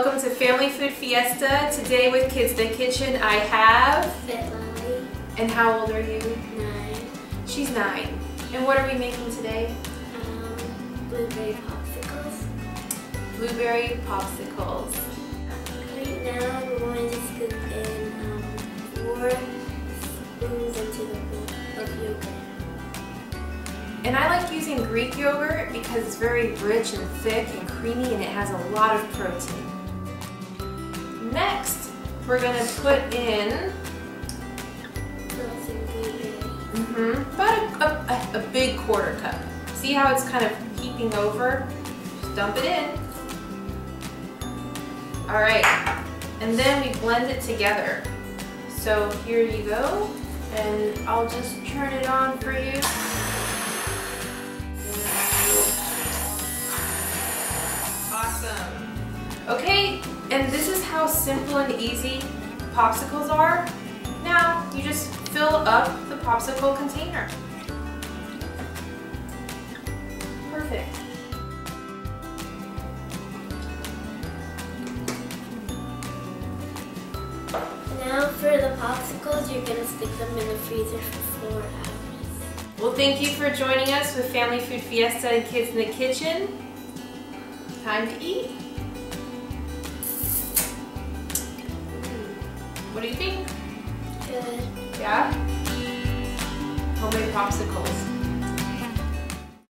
Welcome to Family Food Fiesta. Today with Kids in the Kitchen I have... Xitlalli, And how old are you? nine, She's nine. And what are we making today? um, blueberry popsicles. Blueberry popsicles. Right now we're going to scoop in um, four spoons into the bowl of yogurt. And I like using Greek yogurt because it's very rich and thick and creamy and it has a lot of protein. We're gonna put in ingredients. mhm, about a, a, a big quarter cup. See how it's kind of heaping over? Just dump it in. All right, and then we blend it together. So here you go, and I'll just turn it on for you. Awesome. Okay, and this is how simple and easy popsicles are. Now, you just fill up the popsicle container. Perfect. Now for the popsicles, you're going to stick them in the freezer for four hours. Well, thank you for joining us with Family Food Fiesta and Kids in the Kitchen. Time to eat. What do you think? Good. Yeah? Homemade popsicles.